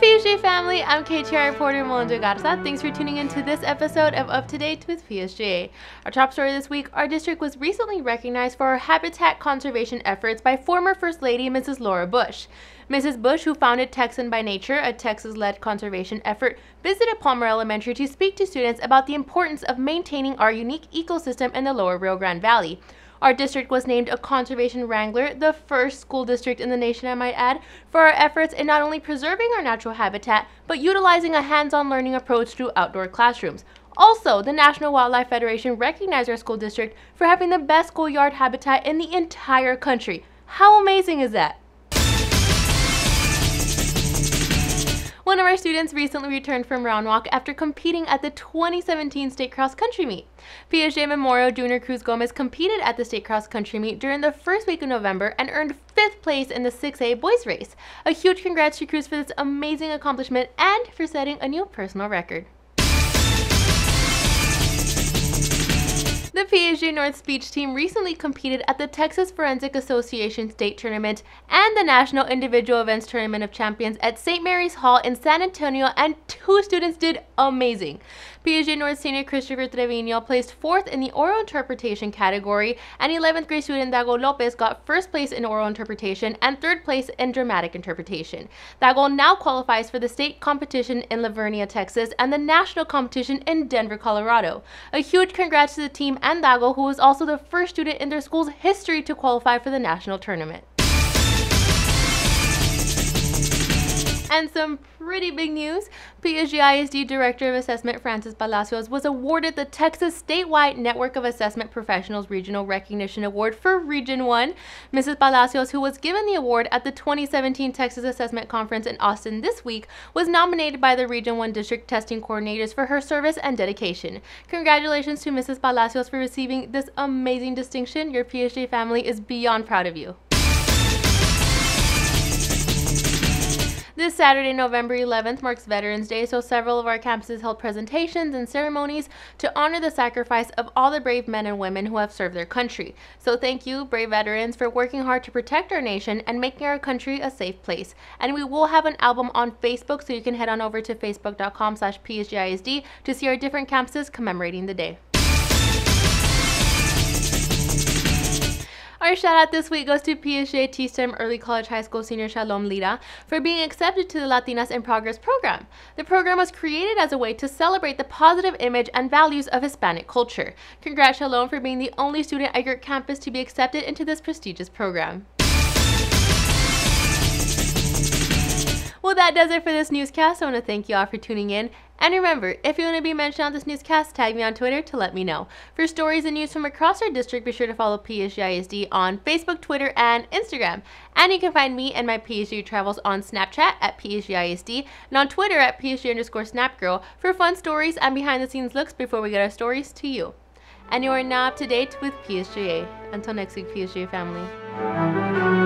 PSJA family, I'm KTRI reporter Melinda Garza. Thanks for tuning in to this episode of Up to Date with PSJA. Our top story this week our district was recently recognized for our habitat conservation efforts by former First Lady Mrs. Laura Bush. Mrs. Bush, who founded Texan by Nature, a Texas led conservation effort, visited Palmer Elementary to speak to students about the importance of maintaining our unique ecosystem in the lower Rio Grande Valley. Our district was named a Conservation Wrangler, the first school district in the nation, I might add, for our efforts in not only preserving our natural habitat, but utilizing a hands on learning approach through outdoor classrooms. Also, the National Wildlife Federation recognized our school district for having the best schoolyard habitat in the entire country. How amazing is that? Of our students recently returned from Round Rock after competing at the 2017 State Cross Country Meet. PSJA Memorial Junior Cruz Gomez competed at the State Cross Country Meet during the first week of November and earned fifth place in the 6A boys race. A huge congrats to Cruz for this amazing accomplishment and for setting a new personal record. The PSJA North Speech team recently competed at the Texas Forensic Association State Tournament and the National Individual Events Tournament of Champions at St. Mary's Hall in San Antonio, and two students did amazing. PSJA North senior Christopher Trevino placed fourth in the oral interpretation category, and 11th grade student Dago Lopez got first place in oral interpretation and third place in dramatic interpretation. Dago now qualifies for the state competition in La Vernia, Texas, and the national competition in Denver, Colorado. A huge congrats to the team and Dago, who was also the first student in their school's history to qualify for the national tournament. And some pretty big news. PSJA ISD Director of Assessment Frances Palacios was awarded the Texas Statewide Network of Assessment Professionals Regional Recognition Award for Region 1. Mrs. Palacios, who was given the award at the 2017 Texas Assessment Conference in Austin this week, was nominated by the Region 1 District Testing Coordinators for her service and dedication. Congratulations to Mrs. Palacios for receiving this amazing distinction. Your PSJA family is beyond proud of you. This Saturday, November 11th, marks Veterans Day, so several of our campuses held presentations and ceremonies to honor the sacrifice of all the brave men and women who have served their country. So thank you, brave veterans, for working hard to protect our nation and making our country a safe place. And we will have an album on Facebook, so you can head on over to facebook.com slash psjaisd to see our different campuses commemorating the day. Our shout out this week goes to PSJA T-STEM Early College High School senior Shalom Lira for being accepted to the Latinas in Progress program. The program was created as a way to celebrate the positive image and values of Hispanic culture. Congrats Shalom for being the only student at your campus to be accepted into this prestigious program. Well, that does it for this newscast. I want to thank you all for tuning in. And remember, if you want to be mentioned on this newscast, tag me on Twitter to let me know. For stories and news from across our district, be sure to follow PSJAISD on Facebook, Twitter, and Instagram. And you can find me and my PSJA travels on Snapchat at PSJAISD and on Twitter at PSJA underscore Snapgirl for fun stories and behind the scenes looks before we get our stories to you. And you are now up to date with PSJA. Until next week, PSJA family.